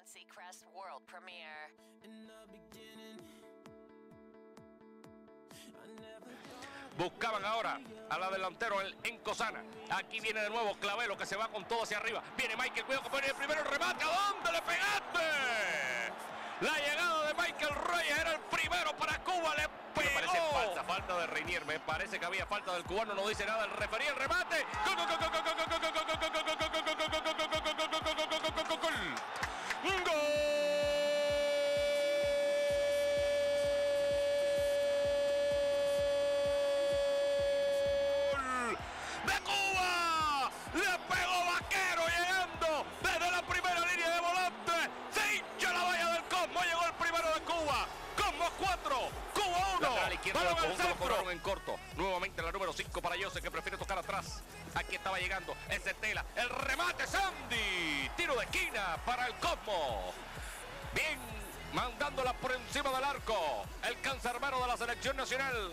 Ryan Seacrest world premiere. Buscaban ahora a la delantero el Encosana. Aquí viene de nuevo Clavelo que se va con todo hacia arriba. Viene Michael, cuidado que pone el primero, remate. ¿A dónde le pegaste? La llegada de Michael Reyes era el primero para Cuba. Le pegó. Me parece falta, falta de Reinier. Me parece que había falta del cubano. No dice nada el referí. El remate. Cuba 1. Lateral izquierdo Balón al centro. en corto. Nuevamente la número 5 para Jose que prefiere tocar atrás. Aquí estaba llegando. Es Tela. El remate Sandy. Tiro de esquina para el Cosmo. Bien, mandándola por encima del arco. El cancerbero de la selección nacional.